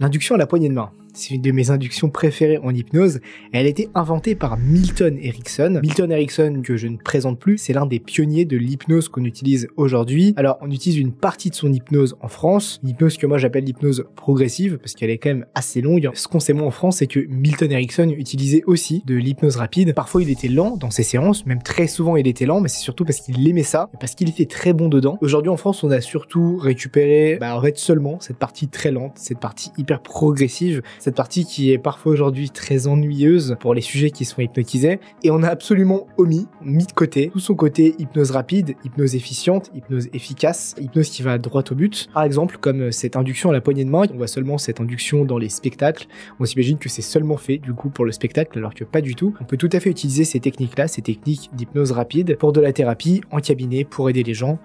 L'induction à la poignée de main. C'est une de mes inductions préférées en hypnose. Elle a été inventée par Milton Erickson. Milton Erickson, que je ne présente plus, c'est l'un des pionniers de l'hypnose qu'on utilise aujourd'hui. Alors, on utilise une partie de son hypnose en France, une hypnose que moi j'appelle l'hypnose progressive, parce qu'elle est quand même assez longue. Ce qu'on sait moins en France, c'est que Milton Erickson utilisait aussi de l'hypnose rapide. Parfois, il était lent dans ses séances, même très souvent il était lent, mais c'est surtout parce qu'il aimait ça, parce qu'il était très bon dedans. Aujourd'hui, en France, on a surtout récupéré, bah, en fait, seulement cette partie très lente, cette partie hyper progressive, cette partie qui est parfois aujourd'hui très ennuyeuse pour les sujets qui sont hypnotisés, et on a absolument omis, mis de côté, tout son côté hypnose rapide, hypnose efficiente, hypnose efficace, hypnose qui va droit au but. Par exemple, comme cette induction à la poignée de main, on voit seulement cette induction dans les spectacles, on s'imagine que c'est seulement fait du coup pour le spectacle, alors que pas du tout. On peut tout à fait utiliser ces techniques-là, ces techniques d'hypnose rapide, pour de la thérapie, en cabinet, pour aider les gens,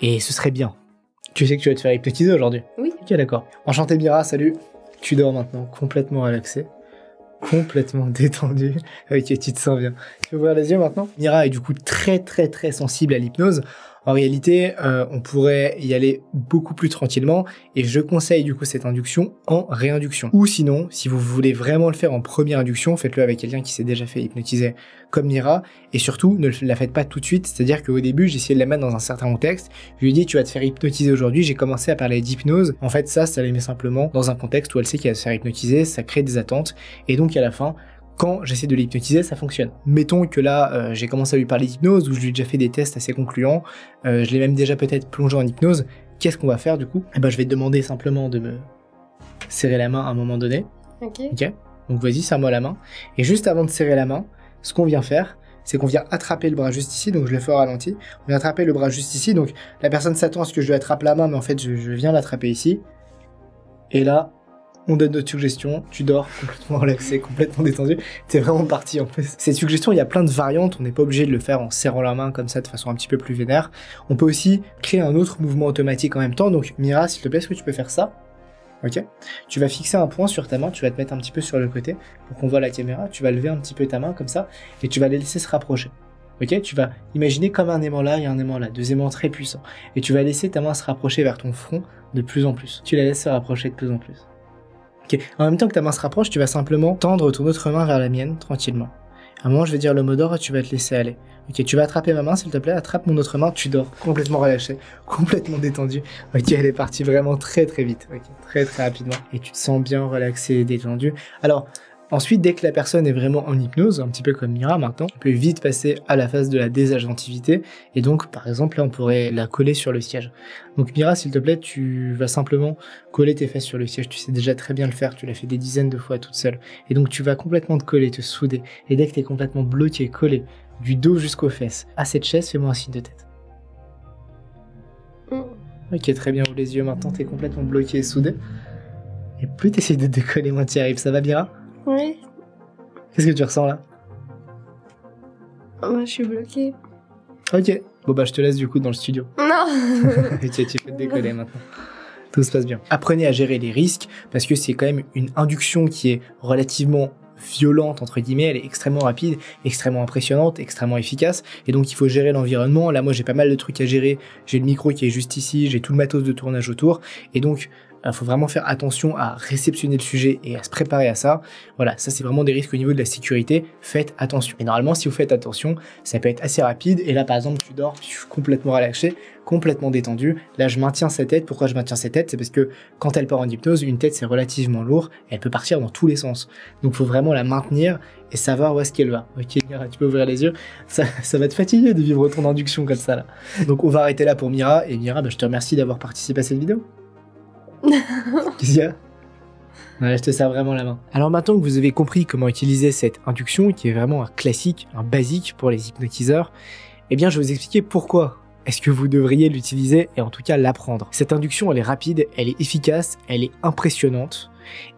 et ce serait bien. Tu sais que tu vas te faire hypnotiser aujourd'hui Oui. Ok, d'accord. Enchanté Mira, salut. Tu dors maintenant, complètement relaxé, complètement détendu. Ok, tu te sens bien. Tu peux ouvrir les yeux maintenant? Mira est du coup très très très sensible à l'hypnose. En réalité, euh, on pourrait y aller beaucoup plus tranquillement et je conseille du coup cette induction en réinduction. Ou sinon, si vous voulez vraiment le faire en première induction, faites-le avec quelqu'un qui s'est déjà fait hypnotiser comme Mira et surtout ne la faites pas tout de suite. C'est-à-dire qu'au début, j'ai essayé de la mettre dans un certain contexte. Je lui ai dit tu vas te faire hypnotiser aujourd'hui. J'ai commencé à parler d'hypnose. En fait, ça, ça la met simplement dans un contexte où elle sait qu'elle va se faire hypnotiser. Ça crée des attentes et donc à la fin, quand j'essaie de l'hypnotiser, ça fonctionne. Mettons que là, euh, j'ai commencé à lui parler d'hypnose, où je lui ai déjà fait des tests assez concluants, euh, je l'ai même déjà peut-être plongé en hypnose. Qu'est-ce qu'on va faire du coup? Eh ben, je vais te demander simplement de me serrer la main à un moment donné. Ok. Ok? Donc vas-y, serre-moi la main. Et juste avant de serrer la main, ce qu'on vient faire, c'est qu'on vient attraper le bras juste ici, donc je le fais au ralenti. On vient attraper le bras juste ici, donc la personne s'attend à ce que je lui attrape la main, mais en fait, je, je viens l'attraper ici. Et là, on donne notre suggestion, tu dors complètement relaxé, complètement détendu, t'es vraiment parti en plus. Cette suggestion, il y a plein de variantes, on n'est pas obligé de le faire en serrant la main comme ça de façon un petit peu plus vénère. On peut aussi créer un autre mouvement automatique en même temps, donc Mira, s'il te plaît, est-ce que tu peux faire ça? Ok Tu vas fixer un point sur ta main, tu vas te mettre un petit peu sur le côté pour qu'on voit la caméra, tu vas lever un petit peu ta main comme ça et tu vas les laisser se rapprocher. Ok Tu vas imaginer comme un aimant là et un aimant là, deux aimants très puissants. Et tu vas laisser ta main se rapprocher vers ton front de plus en plus. Tu la laisses se rapprocher de plus en plus. En même temps que ta main se rapproche, tu vas simplement tendre ton autre main vers la mienne, tranquillement. À un moment, je vais dire le mot d'ordre et tu vas te laisser aller. Ok, tu vas attraper ma main, s'il te plaît, attrape mon autre main, tu dors, complètement relâché, complètement détendu. Ok, elle est partie vraiment très très vite, très très rapidement. Et tu te sens bien relaxé et détendu. Alors, Ensuite, dès que la personne est vraiment en hypnose, un petit peu comme Mira maintenant, on peut vite passer à la phase de la désagentivité. Et donc, par exemple, là, on pourrait la coller sur le siège. Donc, Mira, s'il te plaît, tu vas simplement coller tes fesses sur le siège. Tu sais déjà très bien le faire. Tu l'as fait des dizaines de fois toute seule. Et donc, tu vas complètement te coller, te souder. Et dès que tu es complètement bloqué, collé, du dos jusqu'aux fesses, à cette chaise, fais-moi un signe de tête. Mm. Ok, très bien, ouvre les yeux maintenant, t'es complètement bloqué et soudé. Et plus t'essayes de te décoller, moins tu y arrives. Ça va, Mira? Ouais. Qu'est-ce que tu ressens là? Moi, je suis bloquée. Ok. Bon bah je te laisse du coup dans le studio. Non. ok, tu peux te décoller maintenant. Tout se passe bien. Apprenez à gérer les risques parce que c'est quand même une induction qui est relativement violente entre guillemets, elle est extrêmement rapide, extrêmement impressionnante, extrêmement efficace et donc il faut gérer l'environnement. Là moi j'ai pas mal de trucs à gérer, j'ai le micro qui est juste ici, j'ai tout le matos de tournage autour et donc il faut vraiment faire attention à réceptionner le sujet et à se préparer à ça. Voilà, ça c'est vraiment des risques au niveau de la sécurité. Faites attention. Et normalement, si vous faites attention, ça peut être assez rapide. Et là, par exemple, tu dors, je suis complètement relaxé, complètement détendu. Là, je maintiens cette tête. Pourquoi je maintiens cette tête? C'est parce que quand elle part en hypnose, une tête c'est relativement lourd. Elle peut partir dans tous les sens. Donc, faut vraiment la maintenir et savoir où est-ce qu'elle va. Ok, tu peux ouvrir les yeux. Ça, ça va te fatiguer de vivre ton induction comme ça là. Donc, on va arrêter là pour Mira. Et Mira, bah, je te remercie d'avoir participé à cette vidéo. Qu'est-ce qu'il y a? Ouais, je te sers vraiment la main. Alors maintenant que vous avez compris comment utiliser cette induction, qui est vraiment un classique, un basique pour les hypnotiseurs, eh bien je vais vous expliquer pourquoi est-ce que vous devriez l'utiliser et en tout cas l'apprendre. Cette induction, elle est rapide, elle est efficace, elle est impressionnante.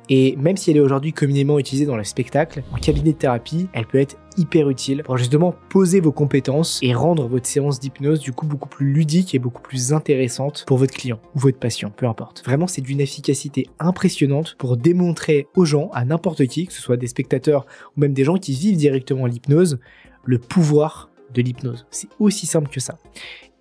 Et même si elle est aujourd'hui communément utilisée dans le spectacle, en cabinet de thérapie, elle peut être hyper utile pour justement poser vos compétences et rendre votre séance d'hypnose du coup beaucoup plus ludique et beaucoup plus intéressante pour votre client ou votre patient, peu importe. Vraiment, c'est d'une efficacité impressionnante pour démontrer aux gens, à n'importe qui, que ce soit des spectateurs ou même des gens qui vivent directement l'hypnose, le pouvoir de l'hypnose. C'est aussi simple que ça.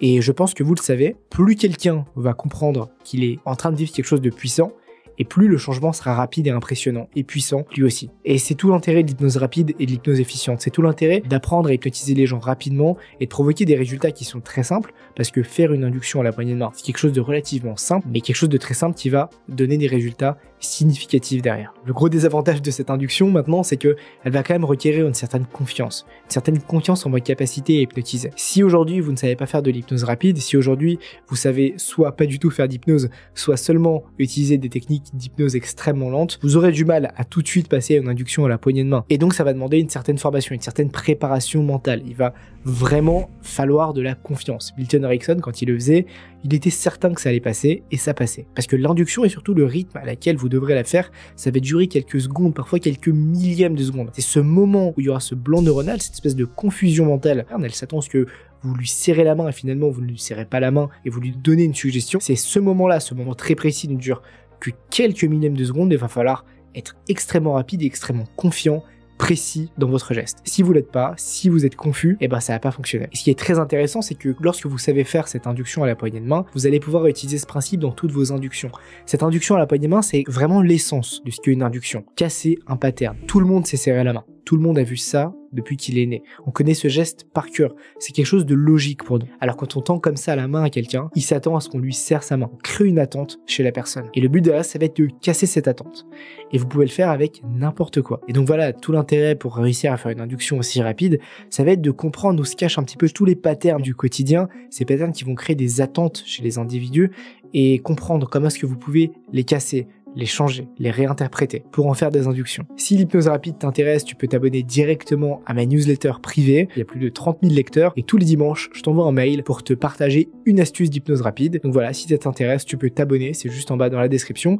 Et je pense que vous le savez, plus quelqu'un va comprendre qu'il est en train de vivre quelque chose de puissant, et plus le changement sera rapide et impressionnant et puissant lui aussi. Et c'est tout l'intérêt de l'hypnose rapide et de l'hypnose efficiente. C'est tout l'intérêt d'apprendre à hypnotiser les gens rapidement et de provoquer des résultats qui sont très simples parce que faire une induction à la poignée de main, c'est quelque chose de relativement simple, mais quelque chose de très simple qui va donner des résultats significatifs derrière. Le gros désavantage de cette induction maintenant, c'est que elle va quand même requérir une certaine confiance, une certaine confiance en votre capacité à hypnotiser. Si aujourd'hui vous ne savez pas faire de l'hypnose rapide, si aujourd'hui vous savez soit pas du tout faire d'hypnose, soit seulement utiliser des techniques d'hypnose extrêmement lentes, vous aurez du mal à tout de suite passer à une induction à la poignée de main. Et donc ça va demander une certaine formation, une certaine préparation mentale. Il va vraiment falloir de la confiance. Milton Erickson, quand il le faisait, il était certain que ça allait passer et ça passait. Parce que l'induction et surtout le rythme à laquelle vous devrez la faire, ça va durer quelques secondes, parfois quelques millièmes de secondes. C'est ce moment où il y aura ce blanc neuronal, cette espèce de confusion mentale. Elle s'attend à ce que vous lui serrez la main et finalement vous ne lui serrez pas la main et vous lui donnez une suggestion. C'est ce moment-là, ce moment très précis ne dure que quelques millièmes de secondes et il va falloir être extrêmement rapide et extrêmement confiant précis dans votre geste. Si vous l'êtes pas, si vous êtes confus, eh ben ça va pas fonctionner. Et ce qui est très intéressant, c'est que lorsque vous savez faire cette induction à la poignée de main, vous allez pouvoir utiliser ce principe dans toutes vos inductions. Cette induction à la poignée de main, c'est vraiment l'essence de ce qu'est une induction. Casser un pattern. Tout le monde s'est serré la main. Tout le monde a vu ça depuis qu'il est né. On connaît ce geste par cœur. C'est quelque chose de logique pour nous. Alors quand on tend comme ça la main à quelqu'un, il s'attend à ce qu'on lui serre sa main. On crée une attente chez la personne. Et le but de là, ça va être de casser cette attente. Et vous pouvez le faire avec n'importe quoi. Et donc voilà, tout l'intérêt pour réussir à faire une induction aussi rapide, ça va être de comprendre où se cachent un petit peu tous les patterns du quotidien, ces patterns qui vont créer des attentes chez les individus et comprendre comment est-ce que vous pouvez les casser, les changer, les réinterpréter pour en faire des inductions. Si l'hypnose rapide t'intéresse, tu peux t'abonner directement à ma newsletter privée. Il y a plus de 30 000 lecteurs et tous les dimanches, je t'envoie un mail pour te partager une astuce d'hypnose rapide. Donc voilà, si ça t'intéresse, tu peux t'abonner, c'est juste en bas dans la description.